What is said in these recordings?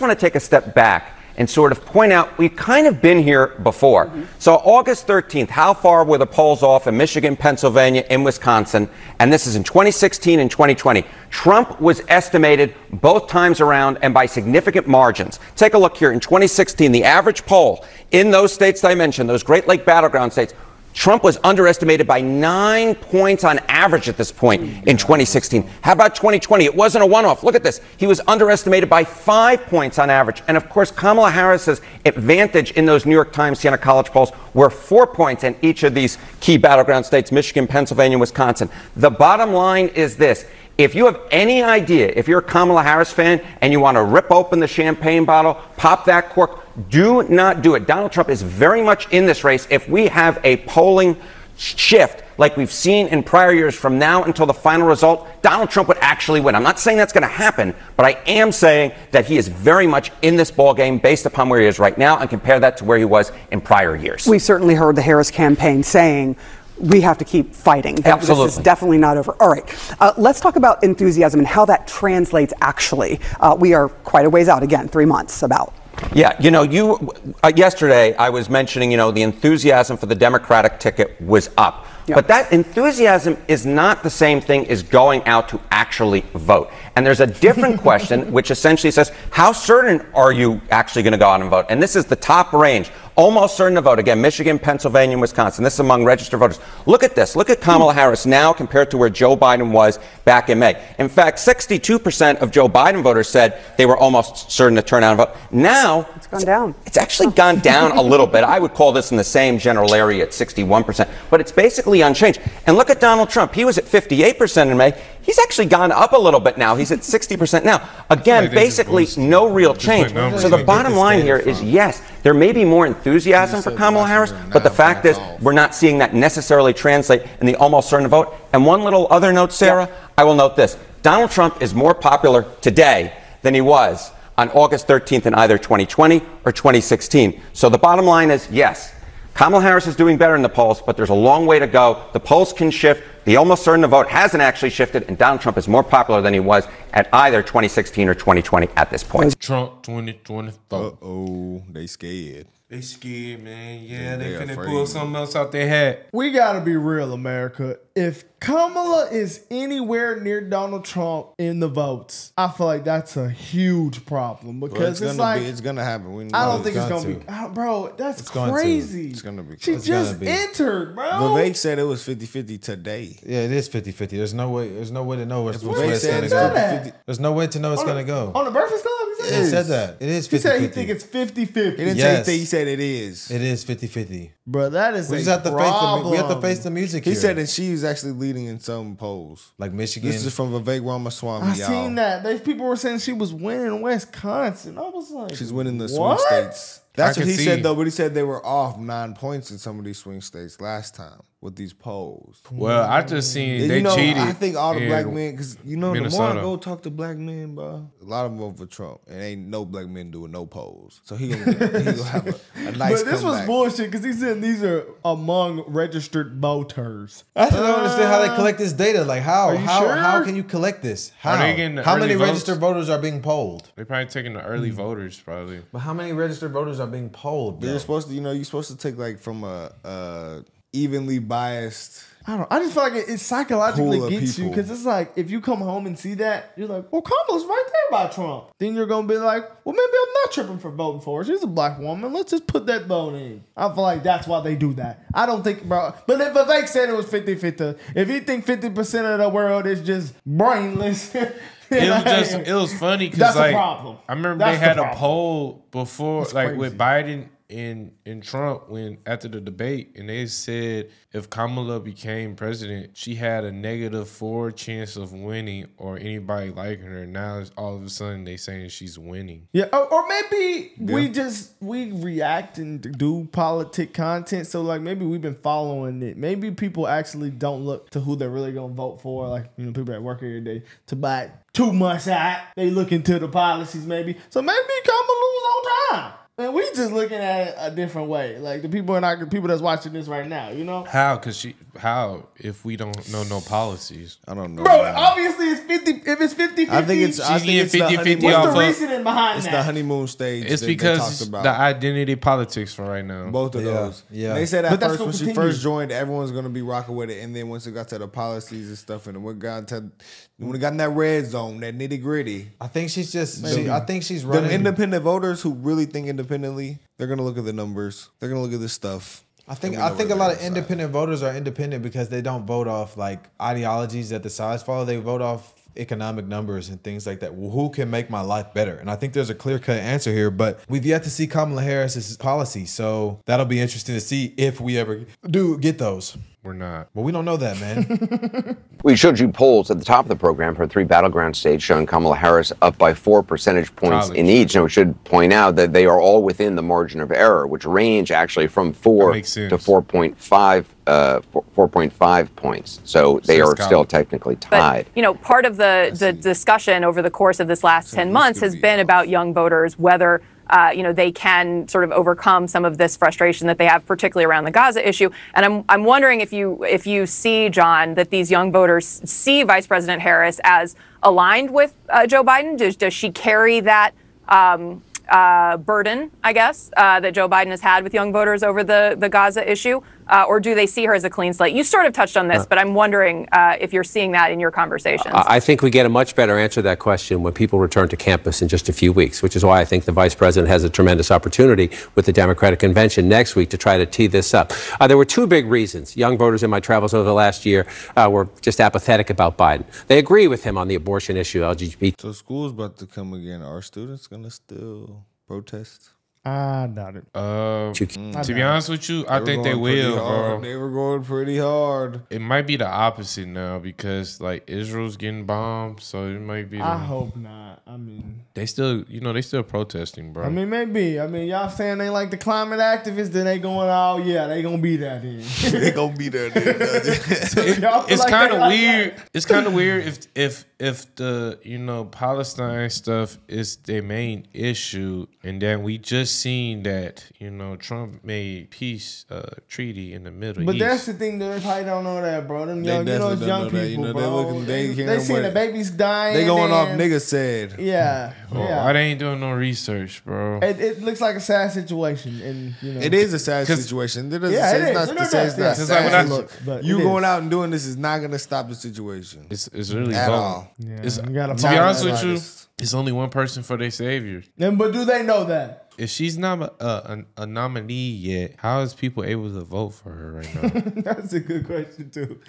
want to take a step back and sort of point out we've kind of been here before. Mm-hmm. So, August 13th, how far were the polls off in Michigan, Pennsylvania, in Wisconsin? And this is in 2016 and 2020. Trump was estimated both times around and by significant margins. Take a look here. In 2016, the average poll in those states that I mentioned, those Great Lake battleground states, Trump was underestimated by nine points on average at this point in 2016. How about 2020? It wasn't a one off. Look at this. He was underestimated by five points on average. And of course, Kamala Harris's advantage in those New York Times Siena College polls were four points in each of these key battleground states Michigan, Pennsylvania, Wisconsin. The bottom line is this if you have any idea, if you're a Kamala Harris fan and you want to rip open the champagne bottle, pop that cork, do not do it. Donald Trump is very much in this race. If we have a polling shift like we've seen in prior years from now until the final result, Donald Trump would actually win. I'm not saying that's going to happen, but I am saying that he is very much in this ball game based upon where he is right now and compare that to where he was in prior years. We certainly heard the Harris campaign saying we have to keep fighting. Absolutely. This is definitely not over. All right. Uh, let's talk about enthusiasm and how that translates actually. Uh, we are quite a ways out again, three months about. Yeah, you know, you uh, yesterday I was mentioning, you know, the enthusiasm for the Democratic ticket was up. Yep. But that enthusiasm is not the same thing as going out to actually vote. And there's a different question, which essentially says, how certain are you actually going to go out and vote? And this is the top range almost certain to vote. Again, Michigan, Pennsylvania, and Wisconsin. This is among registered voters. Look at this. Look at Kamala Harris now compared to where Joe Biden was back in May. In fact, 62% of Joe Biden voters said they were almost certain to turn out and vote. Now, it's gone down. It's actually gone down a little bit. I would call this in the same general area at 61%, but it's basically unchanged. And look at Donald Trump. He was at 58% in May. He's actually gone up a little bit now. He's at 60% now. Again, basically no real change. So the bottom line here is yes, there may be more enthusiasm for Kamala Harris, but the fact is we're not seeing that necessarily translate in the almost certain vote. And one little other note, Sarah, I will note this. Donald Trump is more popular today than he was on August 13th in either 2020 or 2016. So the bottom line is yes, Kamala Harris is doing better in the polls, but there's a long way to go. The polls can shift. The almost certain the vote hasn't actually shifted, and Donald Trump is more popular than he was at either 2016 or 2020 at this point. Trump 2020. Uh oh, they scared. They scared, man. Yeah, they, they finna afraid. pull something else out their hat. We gotta be real, America. If Kamala is anywhere near Donald Trump in the votes, I feel like that's a huge problem because well, it's, it's like be, it's gonna happen. We I don't think it's gonna to. be, oh, bro. That's it's crazy. To. It's gonna be. She just be. entered, bro. Vivek said it was 50-50 today. Yeah, it is 50-50. There's no way. There's no way to know where it's, going to go. There's no way to know it's gonna go on the Breakfast Club. He said that. It is 50 He said he think it's 50 50. He didn't yes. say he said it is. It is 50 50. Bro, that is we just have to face the we have to face the music. He here. said that she's actually leading in some polls, like Michigan. This is from Vivek Ramaswamy. I seen that. They, people were saying she was winning Wisconsin. I was like, she's winning the swing states. That's what he see. said though, but he said they were off nine points in some of these swing states last time with these polls. Well, I just seen they you know, cheated. I think all the black men, because you know, Minnesota. the more I go talk to black men, bro, a lot of them vote for Trump, and ain't no black men doing no polls. So he gonna, he gonna have a, a nice. But this was bullshit because he said these are among registered voters. I don't understand how they collect this data. Like how how sure? how can you collect this? How how many votes? registered voters are being polled? They're probably taking the early mm. voters, probably. But how many registered voters are being polled? You're supposed to, you know, you're supposed to take like from a. a evenly biased. I don't. Know, I just feel like it, it psychologically gets you because it's like if you come home and see that, you're like, well, Kamala's right there by Trump. Then you're gonna be like, well, maybe I'm not tripping for voting for her. She's a black woman. Let's just put that vote in. I feel like that's why they do that. I don't think, bro. But if Vivek said it was 50-50, if you think 50% of the world is just brainless. it was just it was funny because like I remember That's they had the a poll before, That's like crazy. with Biden in in Trump when after the debate and they said if Kamala became president, she had a negative four chance of winning or anybody liking her. Now all of a sudden they saying she's winning. Yeah, or, or maybe yeah. we just we react and do politic content. So like maybe we've been following it. Maybe people actually don't look to who they're really gonna vote for. Like you know people that work every day to buy too much out. They look into the policies maybe. So maybe Kamala lose on time. Man, we just looking at it a different way. Like the people in our people that's watching this right now, you know how? Cause she How if we don't know no policies? I don't know. Bro, man. obviously it's 50 if it's 50 50. I think it's I think it's 50 50 What's the reasoning behind it's that? the honeymoon stage. It's because the identity politics for right now. Both of yeah. those. Yeah. They said at but first when continue. she first joined, everyone's gonna be rocking with it, and then once it got to the policies and stuff, and when got to when it got in that red zone, that nitty gritty. I think she's just. She, I think she's running. The independent voters who really think independently, they're gonna look at the numbers. They're gonna look at this stuff. I think I think a lot of independent voters are independent because they don't vote off like ideologies that the sides follow. They vote off economic numbers and things like that. Well, who can make my life better? And I think there's a clear cut answer here, but we've yet to see Kamala Harris's policy. So that'll be interesting to see if we ever do get those. We're not. Well, we don't know that, man. we showed you polls at the top of the program for three battleground states showing Kamala Harris up by four percentage points College. in each. And we should point out that they are all within the margin of error, which range actually from four to 4.5 uh, 4.5 points. So they are still technically tied. But, you know, part of the, the discussion over the course of this last 10 months has been about young voters, whether uh, you know, they can sort of overcome some of this frustration that they have, particularly around the Gaza issue. And I'm, I'm wondering if you if you see, John, that these young voters see Vice President Harris as aligned with uh, Joe Biden. Does, does she carry that? Um, uh, burden, I guess, uh, that Joe Biden has had with young voters over the, the Gaza issue? Uh, or do they see her as a clean slate? You sort of touched on this, uh. but I'm wondering uh, if you're seeing that in your conversations. I think we get a much better answer to that question when people return to campus in just a few weeks, which is why I think the vice president has a tremendous opportunity with the Democratic convention next week to try to tee this up. Uh, there were two big reasons. Young voters in my travels over the last year were just apathetic about Biden. They agree with him on the abortion issue, LGBT. So school's about to come again. Are students going to still protest? I doubt it. Uh, mm. to be honest with you, I think they will, bro. They were going pretty hard. It might be the opposite now because like Israel's getting bombed, so it might be. The, I hope not. I mean, they still, you know, they still protesting, bro. I mean, maybe. I mean, y'all saying they like the climate activists, then they going, oh yeah, they gonna be that then. they gonna be there. so it, it's like kind of weird. Like it's kind of weird if if if the you know Palestine stuff is their main issue, and then we just seen that you know Trump made peace uh, treaty in the Middle but East. But that's the thing that they probably don't know that, bro. Them young, you know, young people, you know, bro. They, looking, they, they, they seeing the babies dying. They going off niggas said. Yeah, oh, yeah. Why they ain't doing no research, bro? It, it, looks like a sad situation, and you know, it is a sad situation. It yeah, it is. Not, to say it's not sad. Look, you going out and doing this is not gonna stop the situation. It's it's really at all. Yeah, it's, you to be honest with you, it's only one person for their savior. And but do they know that? If she's not a, a, a, nominee yet, how is people able to vote for her right now? That's a good question too.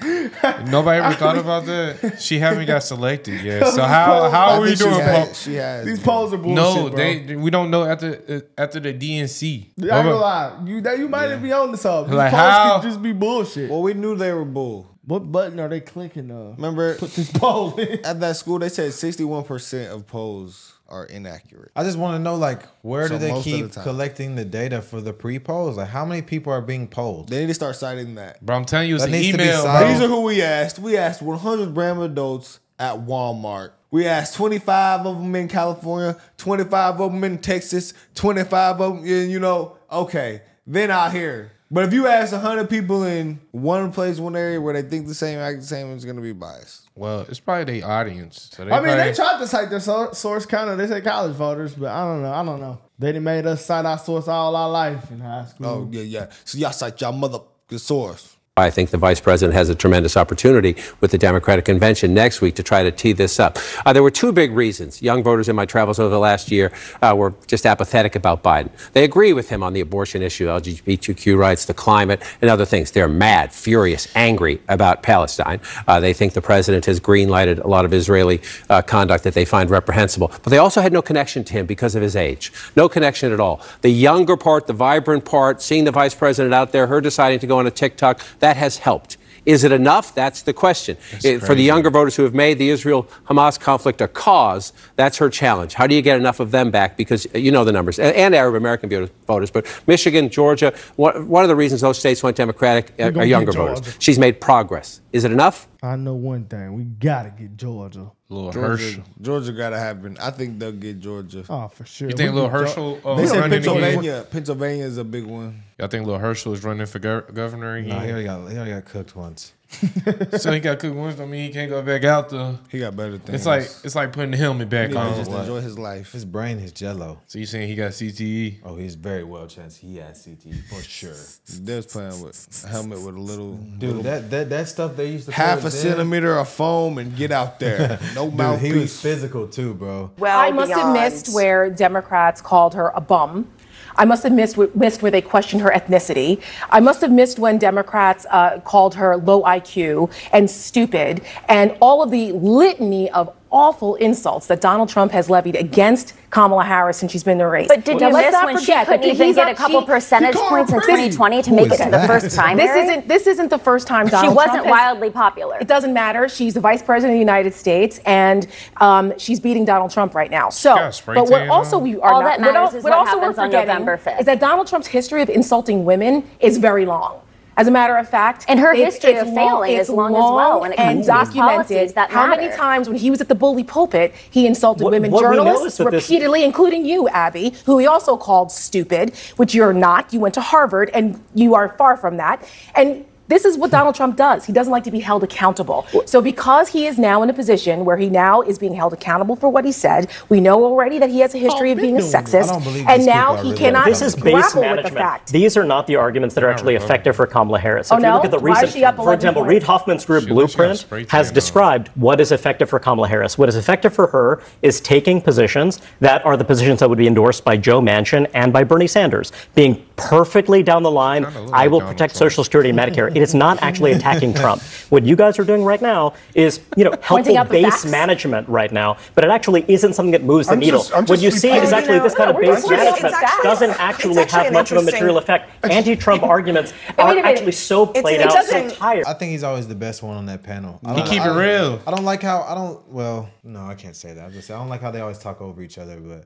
Nobody ever thought about that. She haven't got selected yet. So how how are we doing? She has, she has. These polls are bullshit. No, they we don't know after uh, after the DNC. I ain't gonna lie. You that you might yeah. be on the sub. These like polls how? Could just be bullshit. Well, we knew they were bull. What button are they clicking on? Remember, put this poll in. At that school, they said sixty-one percent of polls are inaccurate. I just want to know, like, where so do they keep the collecting the data for the pre-polls? Like, how many people are being polled? They need to start citing that. Bro, I'm telling you, it's that an email. These are who we asked. We asked 100 random adults at Walmart. We asked 25 of them in California, 25 of them in Texas, 25 of them in, you know, okay. Then out here, but if you ask hundred people in one place, one area where they think the same, act the same, it's gonna be biased. Well, it's probably their audience. So they I mean, probably... they tried to cite their source kind of. They say college voters, but I don't know. I don't know. They made us cite our source all our life in high school. Oh yeah, yeah. So y'all cite y'all mother source. I think the vice president has a tremendous opportunity with the Democratic convention next week to try to tee this up. Uh, there were two big reasons. Young voters in my travels over the last year uh, were just apathetic about Biden. They agree with him on the abortion issue, LGBTQ rights, the climate, and other things. They're mad, furious, angry about Palestine. Uh, they think the president has green-lighted a lot of Israeli uh, conduct that they find reprehensible. But they also had no connection to him because of his age. No connection at all. The younger part, the vibrant part, seeing the vice president out there, her deciding to go on a TikTok, that has helped. Is it enough? That's the question. It, for the younger voters who have made the Israel Hamas conflict a cause, that's her challenge. How do you get enough of them back? Because uh, you know the numbers, and, Arab American voters. But Michigan, Georgia, one, of the reasons those states went Democratic uh, are younger voters. She's made progress. Is it enough? I know one thing. We gotta get Georgia. Little Georgia, Herschel. Georgia gotta happen. I think they'll get Georgia. Oh, for sure. You think We Lil get Herschel? Uh, They said running again? Pennsylvania. Pennsylvania is a big one. Y'all think Little Herschel is running for gov- governor No, he again? already got he already got cooked once. so he got cooked once. I mean, he can't go back out the. He got better things. It's like it's like putting the helmet back he on. just enjoy his life. His brain is jello. So you saying he got? CTE? Oh, he's very well chanced. He has CTE for sure. They was playing with a helmet with a little, Dude, little that, that that stuff they used to half put a in- centimeter of foam and get out there. No Dude, mouthpiece. he was physical too, bro. Well, I must have missed where Democrats called her a bum. I must have missed, missed where they questioned her ethnicity. I must have missed when Democrats uh, called her low IQ and stupid, and all of the litany of awful insults that Donald Trump has levied against Kamala Harris since she's been in the race. But did Now, you let's miss not when she forget that couldn't even get a couple she- percentage He called her points in 2020 to make it to the first primary? This isn't this isn't the first time She wasn't Trump has- wildly popular. It doesn't matter. She's the vice president of the United States, and um, she's beating Donald Trump right now. So, got but what tan also we are All not, that what matters al- is what what also we're happens on forgetting November 5th. is that Donald Trump's history of insulting women is very long. As a matter of fact, And her it's- history of failing it's is long as well when it and comes to these documented policies that how many times when he was at the bully pulpit he insulted What- women what journalists noticed with this- repeatedly, including you, Abby, who he also called stupid, which you're not. You went to Harvard, and you are far from that. And this is what Donald Trump does. He doesn't like to be held accountable. So because he is now in a position where he now is being held accountable for what he said, we know already that he has a oh, history Oh, of being a sexist, I don't believe and now he really cannot This is base grapple with the management. fact. These are not the arguments that are actually effective for Kamala Harris. Oh, if you no? look at the Why is recent, she up for example, points? Reid Hoffman's group She looks like a Blueprint has tan, though. described what is effective for Kamala Harris. What is effective for her is taking positions that are the positions that would be endorsed by Joe Manchin and by Bernie Sanders, being perfectly down the line. Kinda I will Donald protect Trump. Social Security and Medicare. It is not actually attacking Trump. What you guys are doing right now is, you know, Pointing helpful base management right now, but it actually isn't something that moves the I'm needle. just- I'm what just you see is repeating- actually this kind No, of base just pointing out management the doesn't actually actually have much of a material effect. Anti-Trump arguments are actually so played out, so tired. I think he's always the best one on that panel. I He don't- keep I it real. I don't like how I don't. Well, no, I can't say that. I'm just saying, I don't like how they always talk over each other, but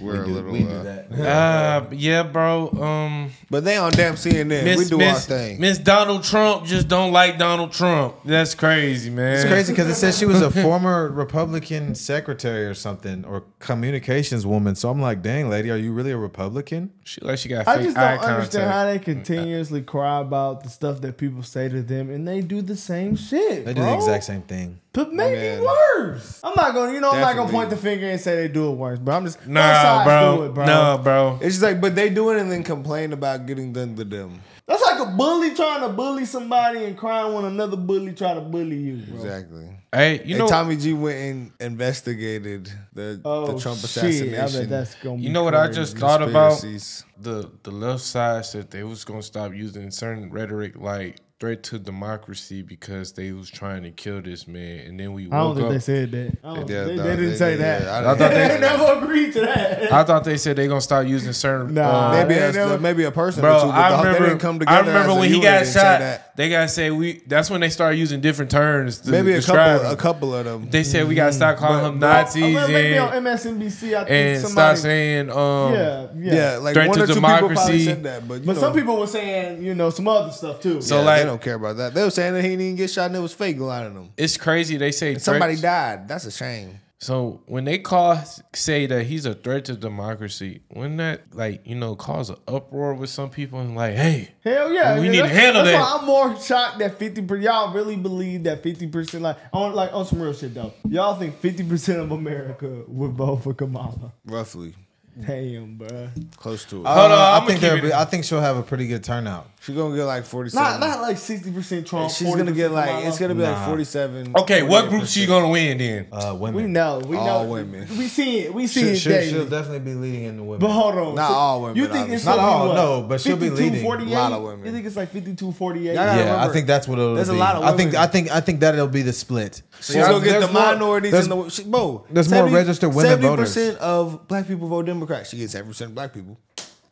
We're a we do, little, we do uh, that. Uh, yeah, bro. Um, But they on damn CNN. we do Miss our thing. Miss Donald Trump just don't like Donald Trump. That's crazy, man. It's crazy because it says she was a former Republican secretary or something, or communications woman. So I'm like, dang, lady, are you really a Republican? She like she got I just don't understand contact. how they continuously cry about the stuff that people say to them, and they do the same shit. They do bro. the exact same thing. But maybe Man. worse. I'm not gonna, you know, I'm not gonna point the finger and say they do it worse, but I'm just both Nah, bro. do it, bro. Nah, bro. It's just like, but they do it and then complain about getting done to them. That's like a bully trying to bully somebody and crying when another bully try to bully you, bro. Exactly. Hey, you and know, Tommy G went and investigated the, Oh, the Trump shit. I assassination. bet that's gonna be you know what I just thought about? The the left side said they was gonna stop using certain rhetoric like threat to democracy because they was trying to kill this man, and then we I don't think up. they said that. I don't- they, no, they didn't they- say they- that. yeah, I I thought they they, never agreed to that. I thought they said they gonna stop using certain. Nah, uh, Maybe they a, never- maybe a person Bro, or two, but I remember. they didn't come together I remember as a when he got and say shot. That. They gotta say we. That's when they started using different terms. To Maybe a describe couple, him. a couple of them. They said we gotta stop calling But- him Nazis I remember maybe on MSNBC, I think and somebody. stop saying um. yeah, yeah, yeah, like Threat one to or two people probably democracy. said that, but you But know, some people were saying, you know, some other stuff too. So yeah, like, they don't care about that. They were saying that he didn't get shot and it was fake. A lot of them. it's crazy. They say And somebody died. That's a shame. So when they call say that he's a threat to democracy, wouldn't that like you know cause an uproar with some people and like, hey, Hell yeah, We yeah, need to handle that's that. Why I'm more shocked that fifty percent. Y'all really believe that fifty percent, like on like on some real shit though. Y'all think fifty percent of America would vote for Kamala? Roughly. Damn, bruh. Close to it. Hold on, I I'ma think keep there'll it- be, I think she'll have a pretty good turnout. She's gonna get like forty-seven. Not not like sixty percent Trump. She's gonna get like it's gonna be like Nah. forty-seven. okay, what group she gonna win then? Uh, women. We know. We All know. women. We see it. We see She'll, it she'll, daily. she'll definitely be leading in the women. But hold on. Not all women, You think it's obviously. gonna Not be all, what? no, but she'll be 52, leading. 48? A lot of women. You think it's like 52, 48? Y'all gotta yeah, I remember, think that's what it'll there's a be. lot of I think women. I think I think that'll be the split. She's gonna get the minorities in the she, bro. there's more registered women voters. Seventy percent of black people vote Democrat. She gets seventy percent of black people.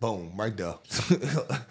Boom, right there.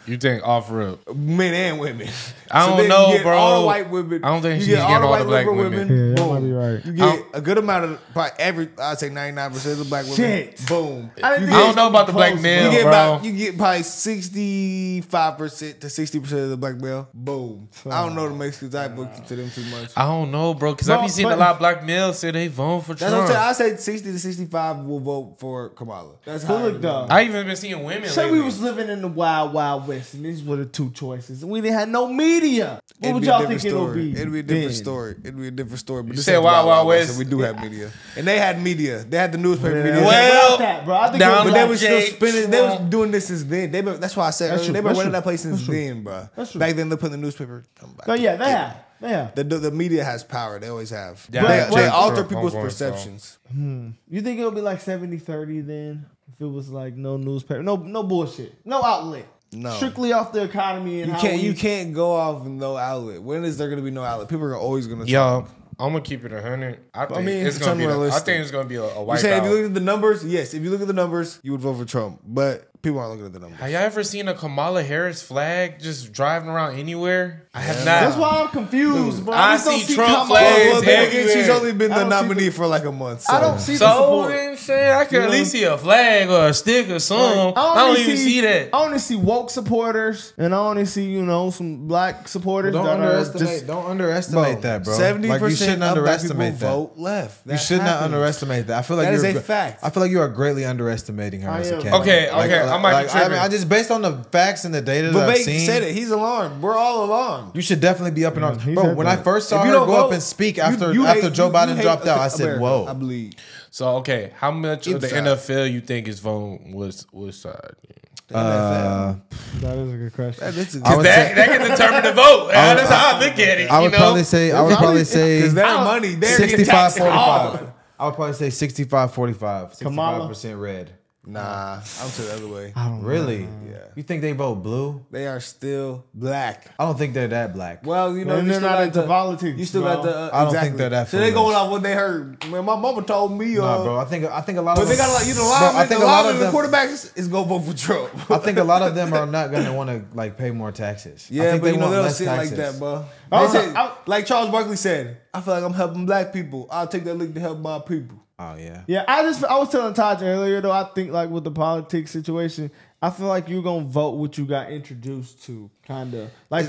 you think off rip? Men and women. I So don't then know, you get bro. All the white women. I don't think you she get all get the all the black liberal women. Yeah, that Boom. might be right. You get a good amount of probably every. I'd say ninety nine percent of the black women. Shit. Boom. I didn't You think I don't know about the black male, You get bro. about you get probably sixty five percent to sixty percent of the black male. Boom. I don't know the Mexicans. I looked into them too much. I don't know, bro, because I Bro, be seeing a lot of black males say they vote for That's what Trump. I'm saying. I say sixty to sixty five will vote for Kamala. That's But how. look, though. I even been seeing women. Say we was living in the wild, wild west, and these were the two choices, and we didn't have no media. What It'd would be a y'all different think it would story. be? It'd be a different then? story. It'd be a different story. But You this said Wild Wild West, West. and we do have media, and they had media. They had the newspaper media. Well, that, bro, I think down it but they were still Jake, spinning. They was doing this since then. They been, that's why I said That's they've been running that place since That's then, bro. That's true. Back then, they put in the newspaper. I'm about oh, yeah, they have. They have. The, the, the media has power. They always have. Yeah, they, I they alter Trump people's going, so. perceptions. Hmm. You think it'll be like 70-30 then? If it was like no newspaper, no no bullshit, no outlet, No. strictly off the economy and You can't. we- You can't go off no outlet. When is there going to be no outlet? People are always going to. Yo, I'm gonna keep it a hundred. I think mean, it's it's gonna be. The, I think it's gonna be a, a You white say if you look at the numbers, yes. If you look at the numbers, you would vote for Trump. But people aren't looking at the numbers. Have y'all ever seen a Kamala Harris flag just driving around anywhere? I have not. That's why I'm confused, bro. I just don't see Trump Kamala flags Harris. Well, she's only been the nominee the- for like a month. So. I don't see the So support. then, shit, I could at least see a flag or a stick or something. I don't, only even see, that. I only see woke supporters, and I only see you know some black supporters Don't that are underestimate. just. don't underestimate that, bro. Seventy Like, you percent shouldn't of black people underestimate that. vote left. You That should not underestimate that. I feel like That is you're a fact. I feel like you are greatly underestimating her as a candidate. Okay, okay, I like- be like, I mean. I just based on the facts and the data that I've seen. said it. He's alarmed. We're all alarmed. You should definitely be up in arms, he bro. said When I first saw If you her don't go up and speak after you after hate- Joe you- Biden you hate dropped out, I said, America. "Whoa." I believe. So okay, how much of the NFL you think is voting which which side? Uh, That is a good question. That is a I would That, say, that can determine the vote. That's how I look at it. I would you know? probably say, I would probably say because their money. They're 65-45. I would probably say 65 45. Kamala? 65% red. Nah, I'm to the other way. Really? Yeah. You think they vote blue? They are still black. I don't think they're that black. Well, you know, And you they're not into the, politics, You still bro. got the. Uh, I don't exactly. think they're that So they foolish. going off what they heard. Man, my mama told me. Uh, Nah, bro. I think I think a lot But of they got a lot. You know, Bro, linemen, I think the a lot linemen, of the quarterbacks is gonna vote for Trump. I think a lot of them are not going to want to like pay more taxes. I Yeah, think but you know want they don't less see like that, bro. I They was- said, I- like Charles Barkley said, I feel like I'm helping black people. I'll take that lick to help my people. Oh yeah. Yeah, I just I was telling Taj earlier though. I think like with the politics situation, I feel like you're gonna vote what you got introduced to, kind of like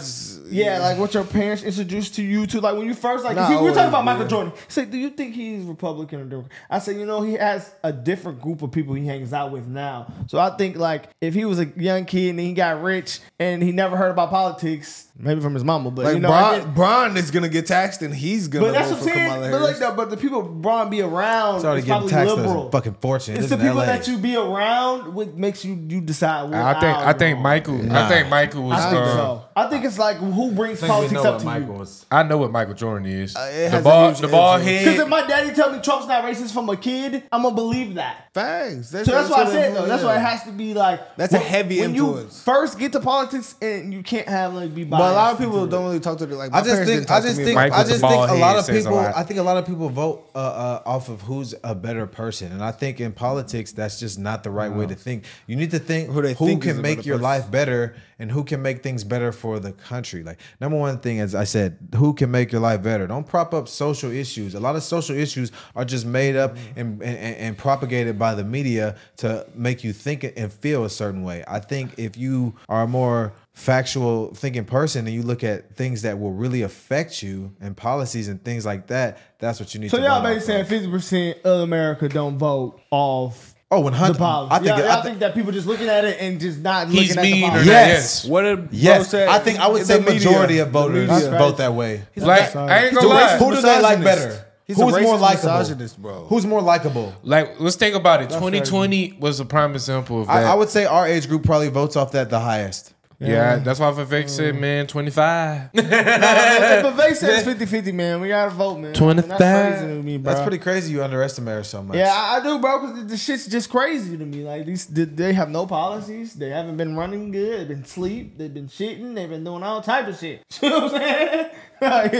yeah, like what your parents introduced to you to. Like when you first like, you, we're talking about Michael yeah. Jordan. Say, do you think he's Republican or Democrat? I say, you know, he has a different group of people he hangs out with now. So I think like if he was a young kid and he got rich and he never heard about politics, maybe from his mama, but Like you know, Bron, think- Bron is gonna get taxed and he's gonna but that's what I'm saying. But like that, but the people Bron be around It's already getting probably taxed liberal. fucking fortune. It's It's the people LA. that you be around what makes you you decide. What I think I aisle think. Michael. Nah. I think Michael was. I think uh, so. I think it's like who brings politics up to you. was. I know what Michael Jordan is. Uh, the ball, huge the ball influence. Because if my daddy tell me Trump's not racist from a kid, I'm gonna believe that. Facts. So that's why I said though. That's why it has to be like That's a when- heavy when you influence. first get to politics and you can't have like be biased. But a lot of people don't really talk to their like. My I just parents think didn't I talk to just me think about Michael I just think a lot of people lot. I think a lot of people vote uh, uh, off of who's a better person, and I think in politics that's just not the right way to think. You need to think Who who, they think is can make your life better and who can make things better for the country. Like number one thing, as I said, who can make your life better. Don't prop up social issues. A lot of social issues are just made up mm-hmm. and, and, and propagated by the media to make you think and feel a certain way. I think if you are a more factual thinking person and you look at things that will really affect you and policies and things like that, that's what you need So y'all basically saying fifty percent of America don't vote off. Oh, 100. The politics. I think y'all, it- I y'all think that people just looking at it and just not He's looking at mean the or politics. Yes. What did Yes, bro say? I think I would The say media. majority of voters media. vote that way. Like I ain't gonna lie. Who do they like better? He's a Who's more likable? bro. Who's more likable? Like let's think about it. 2020 was a prime example of I, that. I would say our age group probably votes off that the highest. Yeah, that's why Vivek said, mm. man, 25. if Vivek says 50-50, man, we gotta vote, man. 25. That's crazy to me, bro. That's pretty crazy. You underestimate her so much. Yeah, I, I do, bro. Because the, the shit's just crazy to me. Like these, they, they have no policies. They haven't been running good. They've been sleep. They've been shitting. They've been doing all type of shit. You know what I'm saying? Like,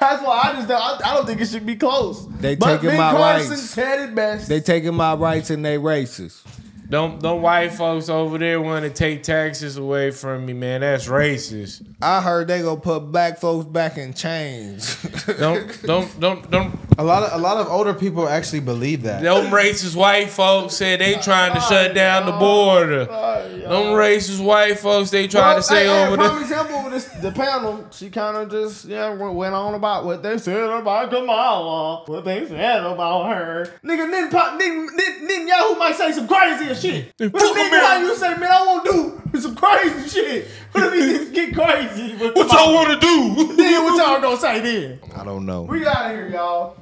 that's why I just don't. I, I don't think it should be close. They but taking Ben my Carson rights. said it best. They taking my rights and they racist. Don't don't white folks over there want to take taxes away from me, man. That's racist. I heard they gonna put black folks back in chains. don't don't don't don't. A lot of a lot of older people actually believe that. Them racist white folks said they trying to shut down the border. Them racist white folks they trying Well, to say hey, hey, over prime there. example with this, the panel, she kind of just yeah went went on about what they said about Kamala, what they said about her. Nigga, then, pop- then, then, then Yahoo might say some crazy as shit. But fuck nigga, how you say, man, I want to some crazy shit. What if these niggas get crazy? What y'all want to do? Then what y'all gonna say then? I don't know. We out of here, y'all.